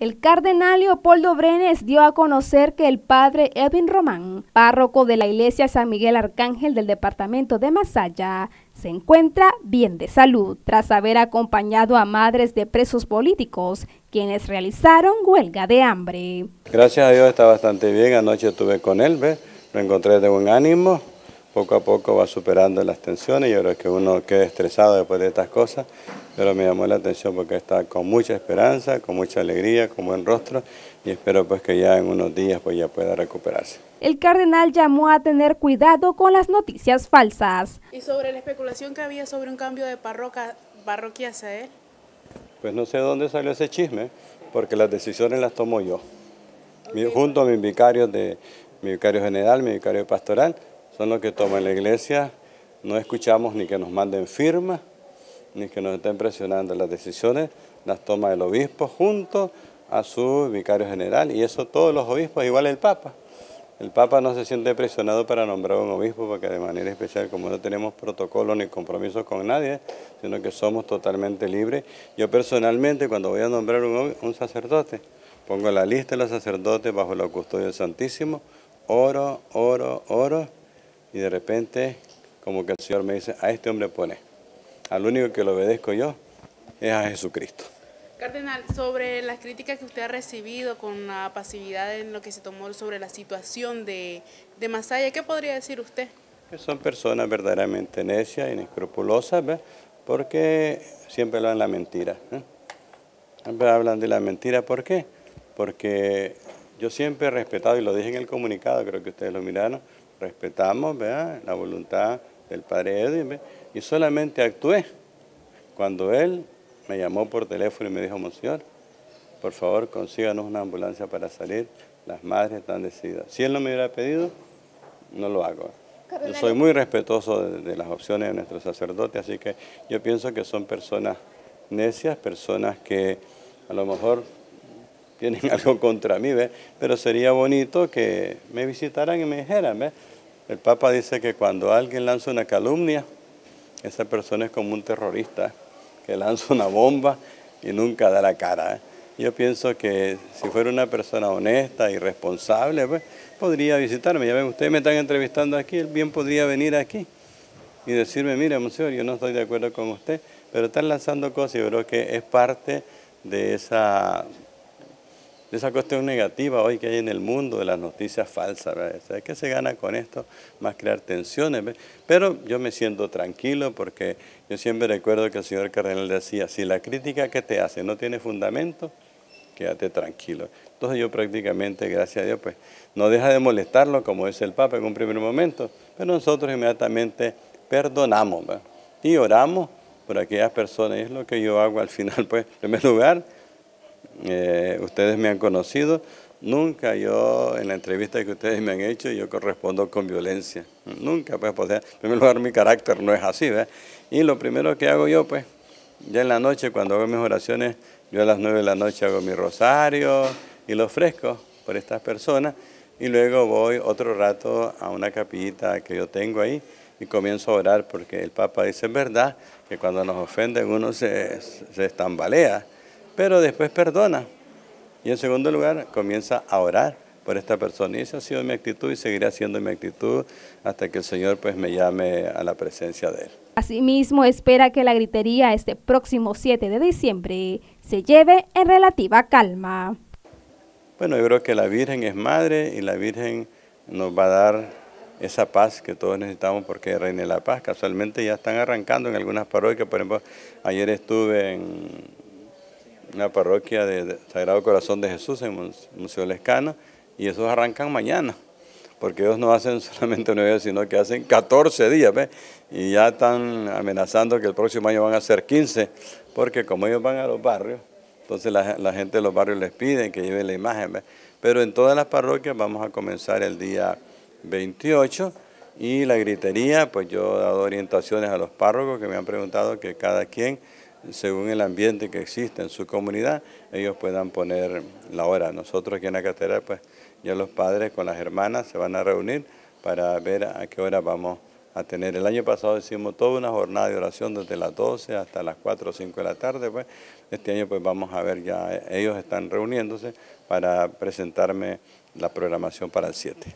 El cardenal Leopoldo Brenes dio a conocer que el padre Edwin Román, párroco de la iglesia San Miguel Arcángel del departamento de Masaya, se encuentra bien de salud tras haber acompañado a madres de presos políticos quienes realizaron huelga de hambre. Gracias a Dios está bastante bien, anoche estuve con él, ¿ves? lo encontré de buen ánimo, poco a poco va superando las tensiones, yo creo que uno queda estresado después de estas cosas, pero me llamó la atención porque está con mucha esperanza, con mucha alegría, con buen rostro y espero pues que ya en unos días pues ya pueda recuperarse. El cardenal llamó a tener cuidado con las noticias falsas. ¿Y sobre la especulación que había sobre un cambio de parroquia, parroquia hacia él? Pues no sé dónde salió ese chisme, porque las decisiones las tomo yo, junto a mis vicarios de mi vicario general, mi vicario pastoral, son los que toman la iglesia. No escuchamos ni que nos manden firmas, ni que nos estén presionando. Las decisiones las toma el obispo junto a su vicario general y eso todos los obispos, igual el Papa. El Papa no se siente presionado para nombrar un obispo porque de manera especial, como no tenemos protocolo ni compromisos con nadie, sino que somos totalmente libres. Yo personalmente, cuando voy a nombrar un, un sacerdote, pongo la lista de los sacerdotes bajo la custodia del Santísimo, oro, oro, oro, y de repente como que el Señor me dice, a este hombre pone, al único que lo obedezco yo es a Jesucristo. Cardenal, sobre las críticas que usted ha recibido con la pasividad en lo que se tomó sobre la situación de, de Masaya, ¿qué podría decir usted? Que son personas verdaderamente necias, inescrupulosas, ¿ves? porque siempre hablan la mentira. ¿eh? Siempre hablan de la mentira, ¿por qué? Porque yo siempre he respetado, y lo dije en el comunicado, creo que ustedes lo miraron, respetamos la voluntad del padre Edwin y solamente actué cuando él me llamó por teléfono y me dijo, Monseñor, por favor consíganos una ambulancia para salir, las madres están decididas. Si él no me hubiera pedido, no lo hago. Yo soy muy respetuoso de, las opciones de nuestros sacerdotes, así que yo pienso que son personas necias, personas que a lo mejor tienen algo contra mí, ¿ves? pero sería bonito que me visitaran y me dijeran, ¿ves? El Papa dice que cuando alguien lanza una calumnia, esa persona es como un terrorista que lanza una bomba y nunca da la cara. ¿eh? Yo pienso que si fuera una persona honesta y responsable, pues, podría visitarme. Ya ven, ustedes me están entrevistando aquí, él bien podría venir aquí y decirme, mire, señor, yo no estoy de acuerdo con usted, pero están lanzando cosas y yo creo que es parte de esa esa cuestión negativa hoy que hay en el mundo de las noticias falsas. ¿verdad? ¿Qué se gana con esto? Más crear tensiones. Pero yo me siento tranquilo porque yo siempre recuerdo que el señor Cardenal decía, si la crítica que te hace no tiene fundamento, quédate tranquilo. Entonces yo prácticamente, gracias a Dios, pues no deja de molestarlo como es el Papa en un primer momento, pero nosotros inmediatamente perdonamos y oramos por aquellas personas. Y es lo que yo hago al final, pues, en primer lugar, eh, ustedes me han conocido, nunca yo en la entrevista que ustedes me han hecho yo correspondo con violencia, nunca pues, pues en primer lugar mi carácter no es así, ¿ves? Y lo primero que hago yo pues, ya en la noche cuando hago mis oraciones, yo a las nueve de la noche hago mi rosario y lo ofrezco por estas personas. Y luego voy otro rato a una capillita que yo tengo ahí y comienzo a orar porque el Papa dice, es verdad que cuando nos ofenden uno se, se estambalea, pero después perdona. Y en segundo lugar, comienza a orar por esta persona. Y esa ha sido mi actitud y seguirá siendo mi actitud hasta que el Señor pues me llame a la presencia de Él. Asimismo, espera que la gritería este próximo 7 de diciembre se lleve en relativa calma. Bueno, yo creo que la Virgen es madre y la Virgen nos va a dar esa paz que todos necesitamos porque reine la paz. Casualmente ya están arrancando en algunas parroquias, por ejemplo, ayer estuve en una parroquia de Sagrado Corazón de Jesús en Museo Lescano, y esos arrancan mañana, porque ellos no hacen solamente nueve días, sino que hacen 14 días, ¿ves? y ya están amenazando que el próximo año van a ser 15, porque como ellos van a los barrios, entonces la, gente de los barrios les piden que lleven la imagen, ¿ves? pero en todas las parroquias vamos a comenzar el día 28, y la gritería, pues yo he dado orientaciones a los párrocos que me han preguntado que cada quien según el ambiente que existe en su comunidad, ellos puedan poner la hora. Nosotros aquí en la catedral, pues ya los padres con las hermanas se van a reunir para ver a qué hora vamos a tener. El año pasado hicimos toda una jornada de oración desde las 12 hasta las 4 o 5 de la tarde. Pues. Este año pues vamos a ver ya, ellos están reuniéndose para presentarme la programación para el 7.